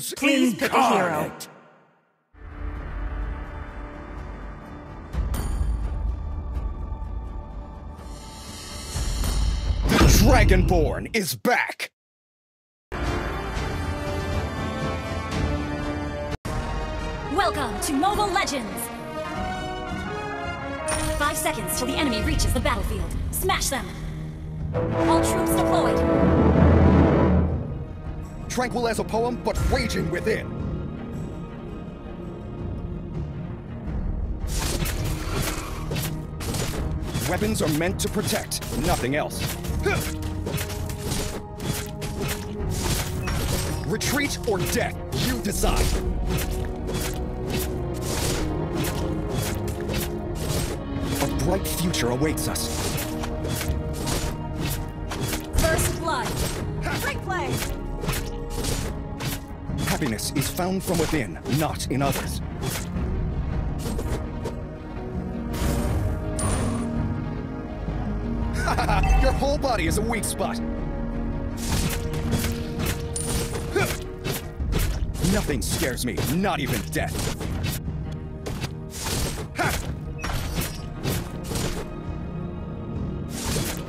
Please pick a hero. The Dragonborn is back! Welcome to Mobile Legends! Five seconds till the enemy reaches the battlefield. Smash them! All troops deployed! Tranquil as a poem, but raging within. Weapons are meant to protect, nothing else. Retreat or death, you decide. A bright future awaits us. Happiness is found from within, not in others. Your whole body is a weak spot. Nothing scares me, not even death.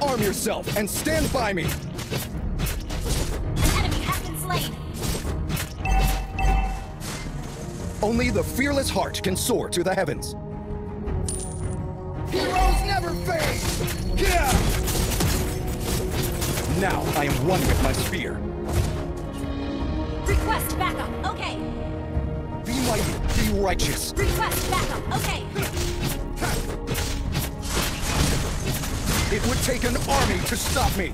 Arm yourself and stand by me. Only the fearless heart can soar to the heavens. Heroes never fade! Yeah! Now I am one with my spear. Request backup! Okay! Be mighty, be righteous. Request backup! Okay! It would take an army to stop me.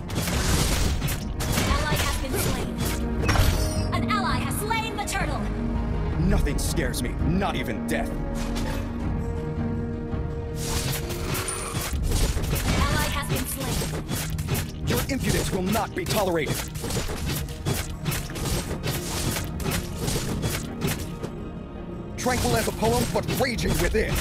Nothing scares me, not even death. Ally has been slain. Your impudence will not be tolerated. Tranquil as a poem, but raging within.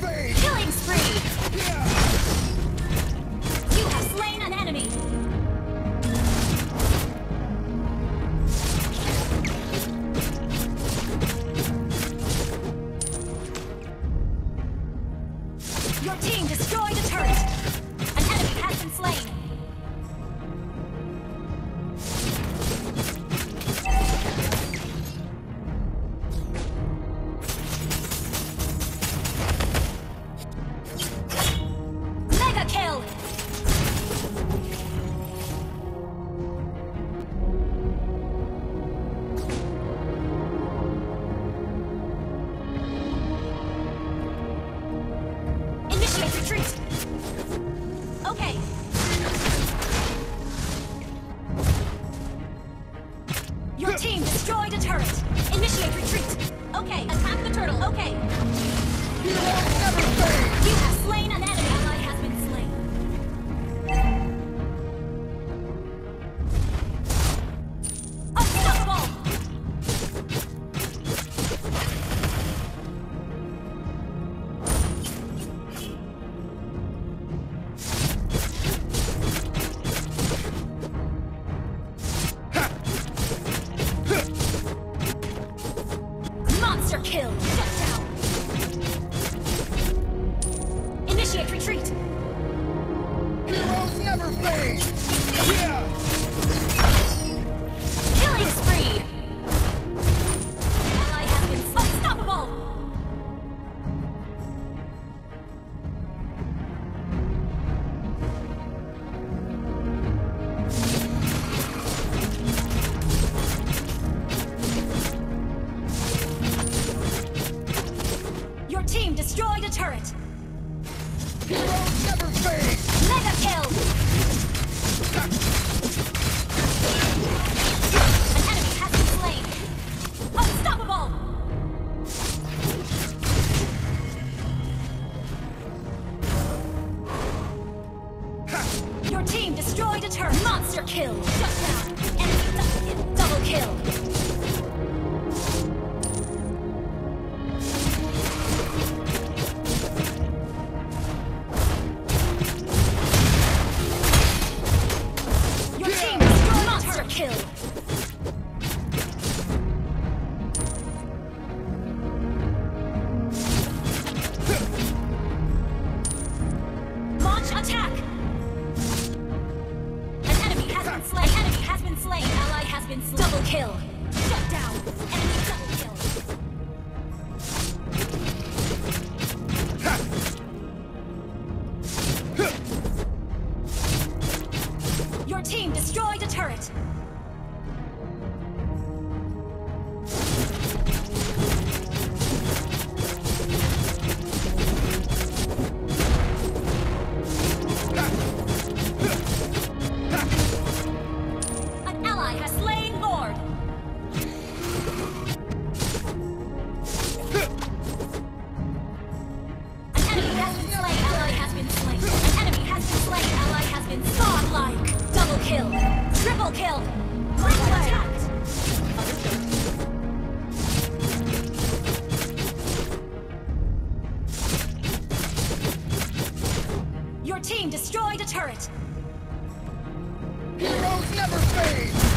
Killing spree! You have slain an enemy! Your team destroyed a turret! An enemy has been slain! Okay. Your team destroyed a turret. Initiate retreat. Okay, attack the turtle. Okay. Yeah! kill! Your team destroyed a turret! Heroes never fade!